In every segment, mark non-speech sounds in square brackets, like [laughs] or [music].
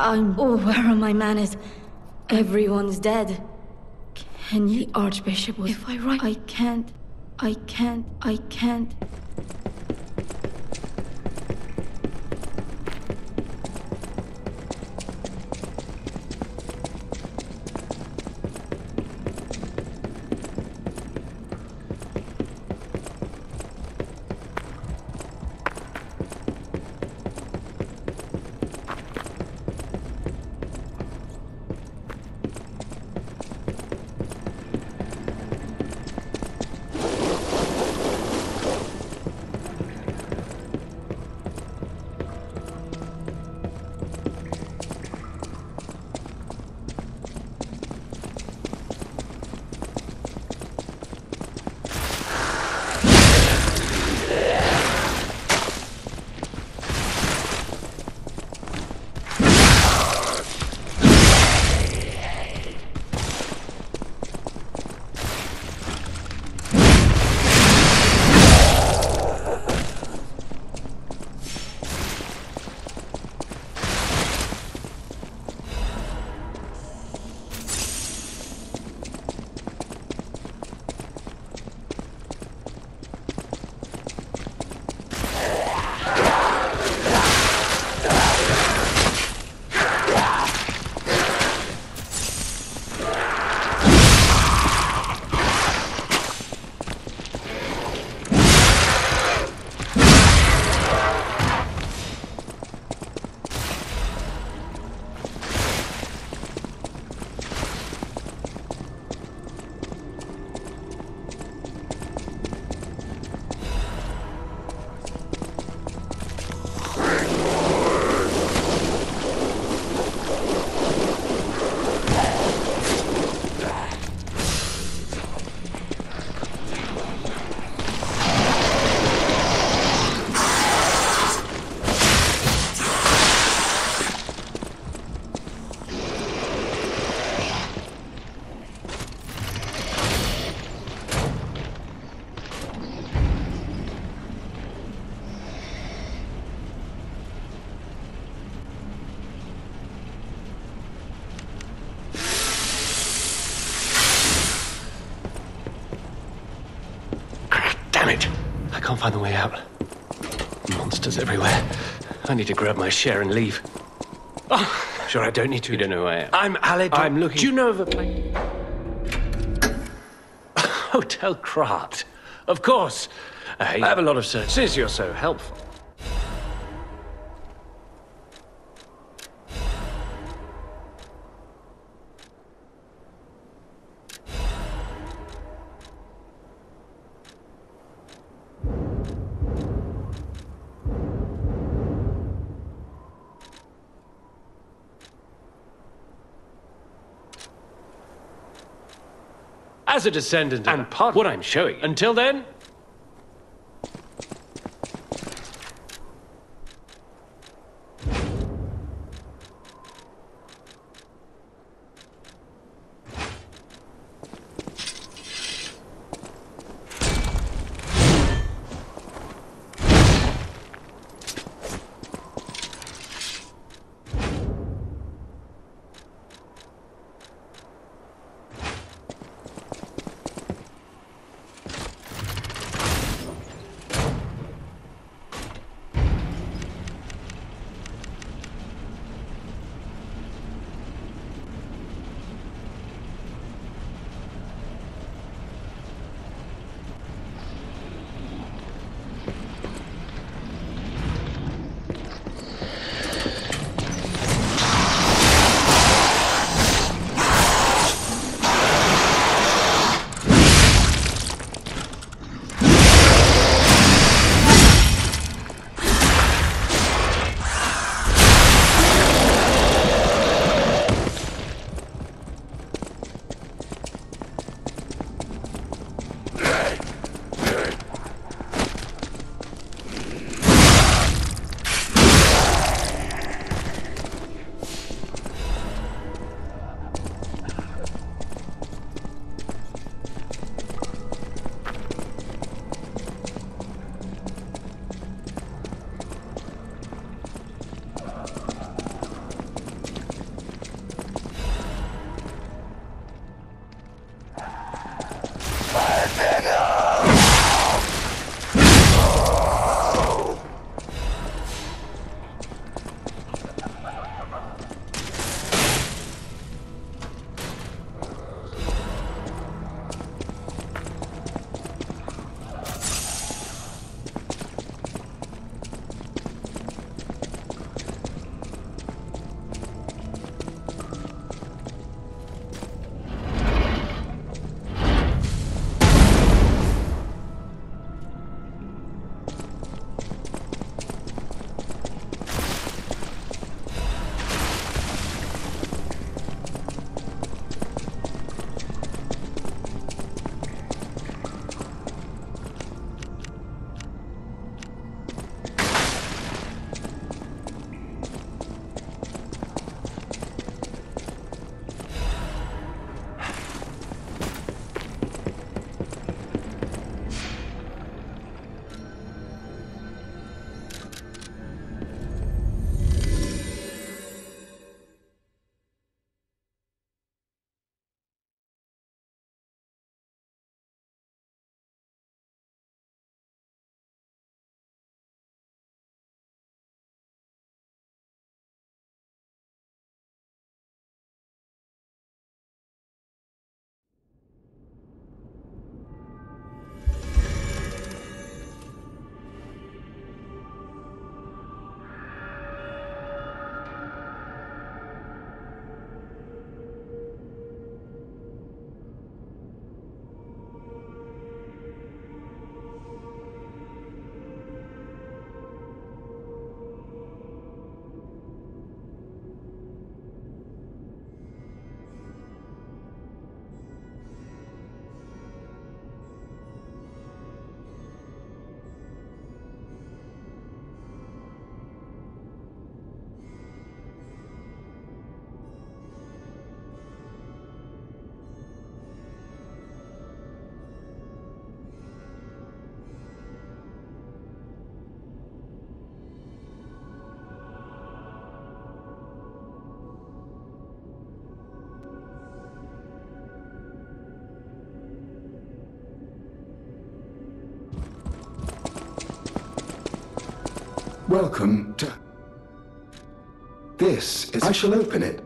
I'm. Oh, where are [laughs] my manners? Everyone's dead. Can you, Archbishop? Was, if I write, I can't. I can't. I can't. Find the way out. Monsters everywhere. I need to grab my share and leave. Oh, sure, I don't need to. You don't know who I am. I'm Aled. I'm looking- Do you know of a place? [coughs] Hotel Krat. Of course. Uh, I have a lot of search. Since you're so helpful. As a descendant of And part what I'm showing. Until then, Welcome to... This is... I shall open it.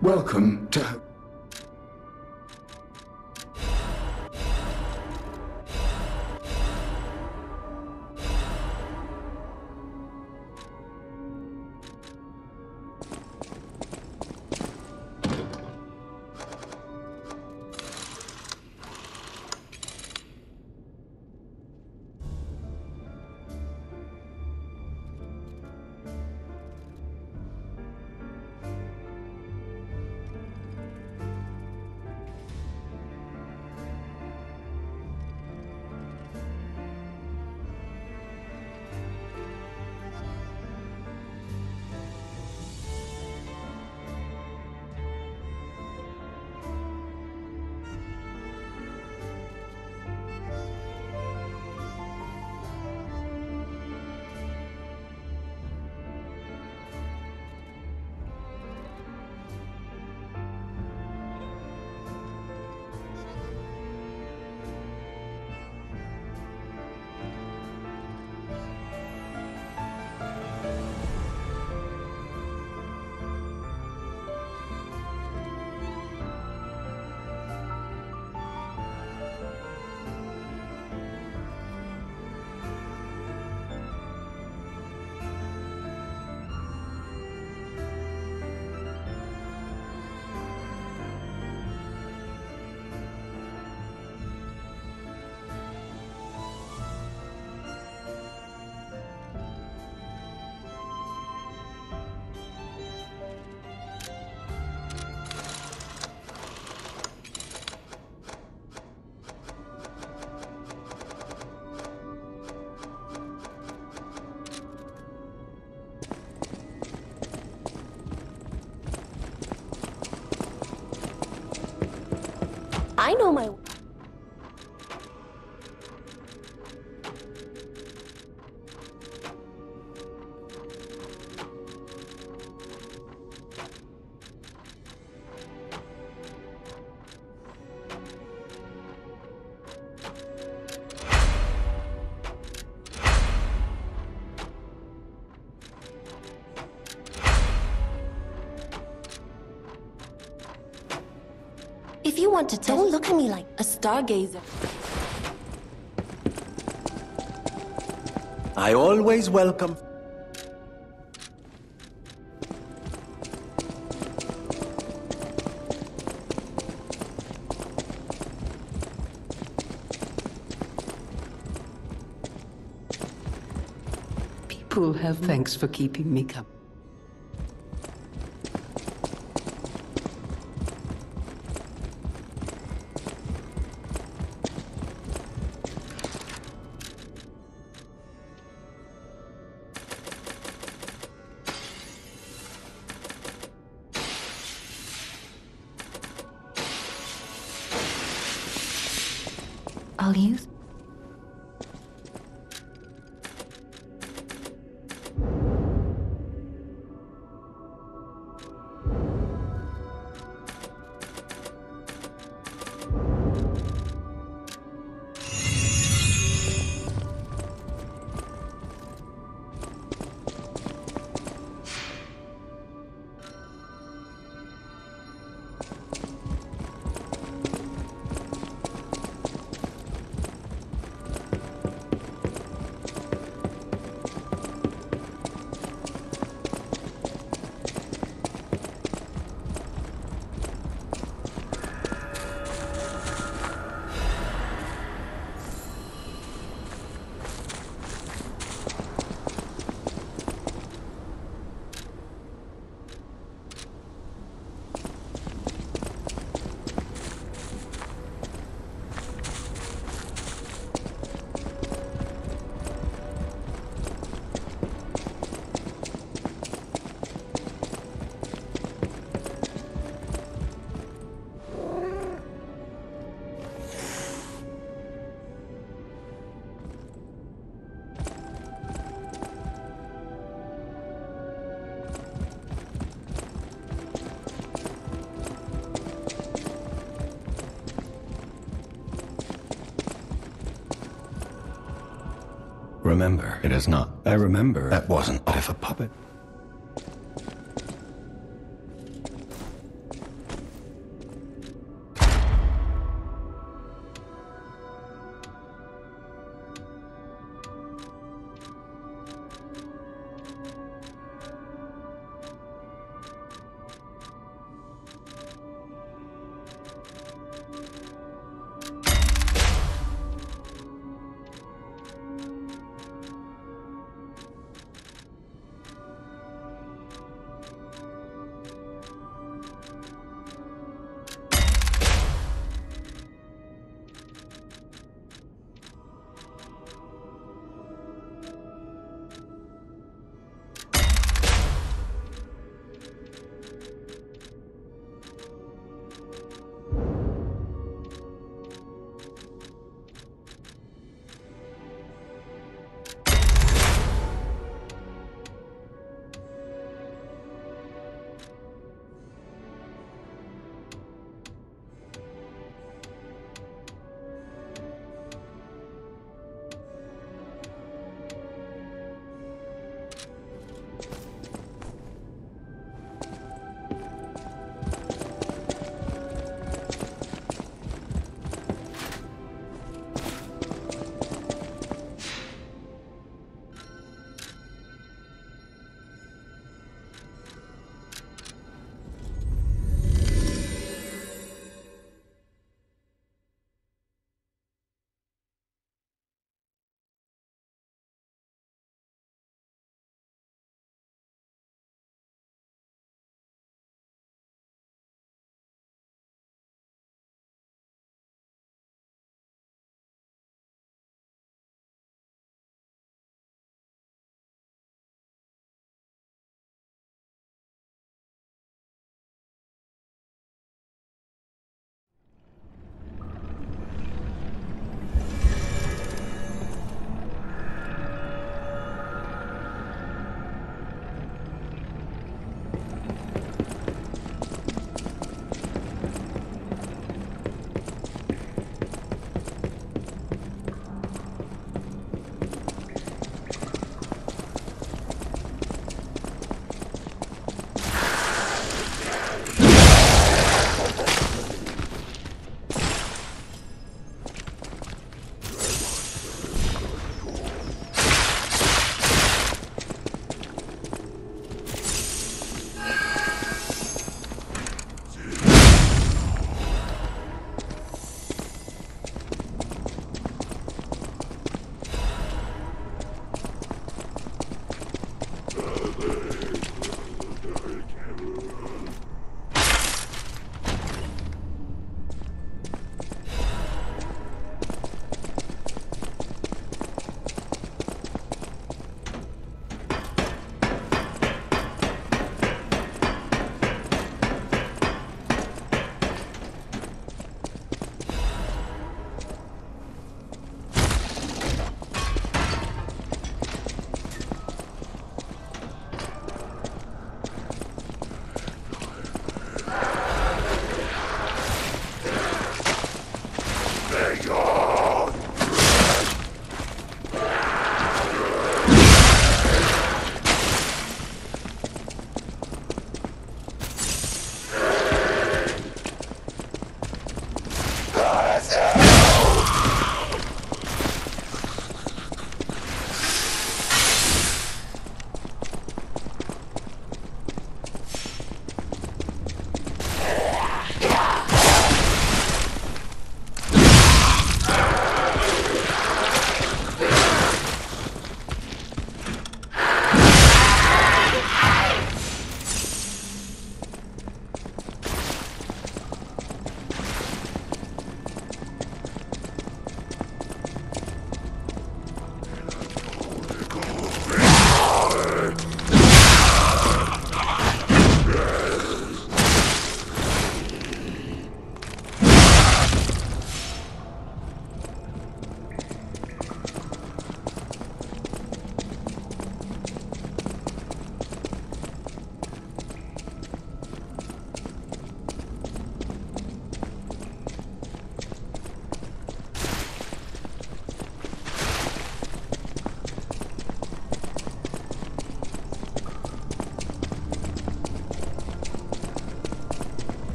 Welcome to... know my. If you want to test, don't look at me like a stargazer. I always welcome. People have thanks for keeping me company. Remember. It is not. I remember. That wasn't. But if a puppet.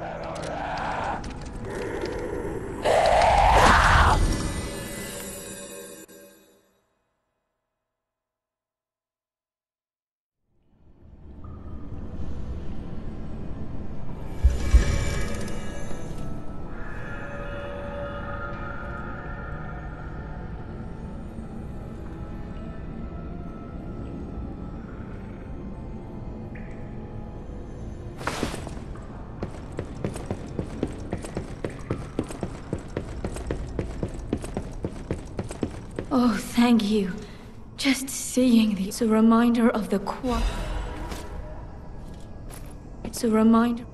that up. Oh, thank you. Just seeing the. It's a reminder of the qua. It's a reminder.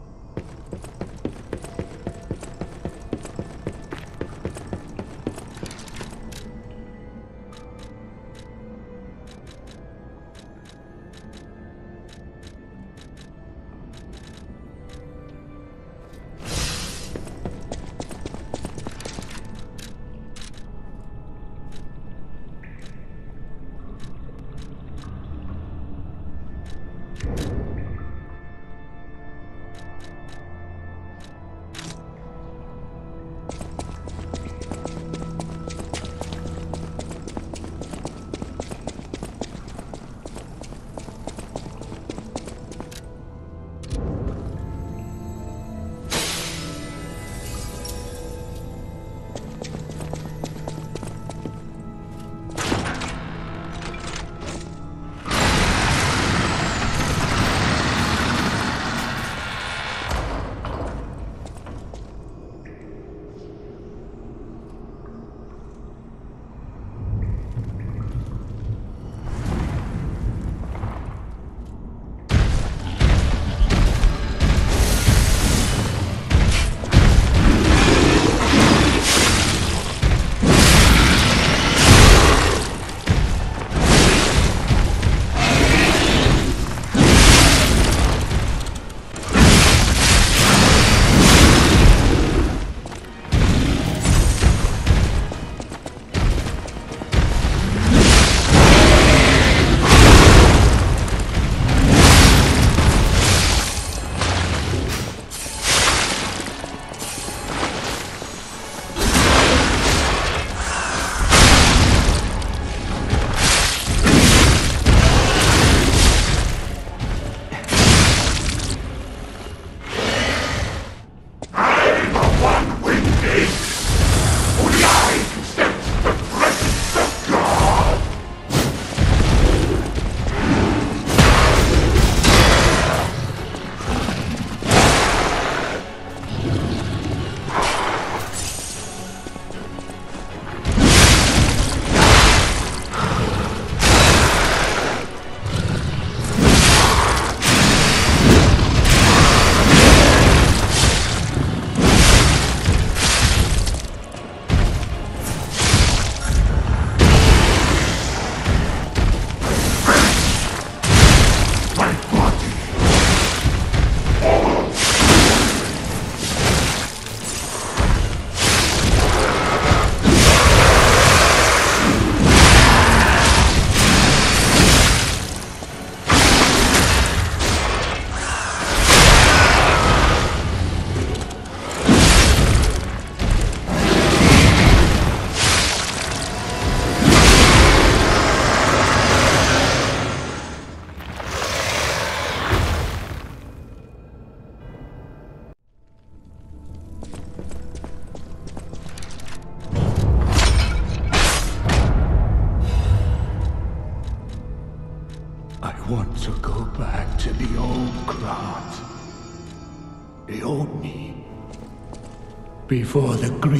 Before the greed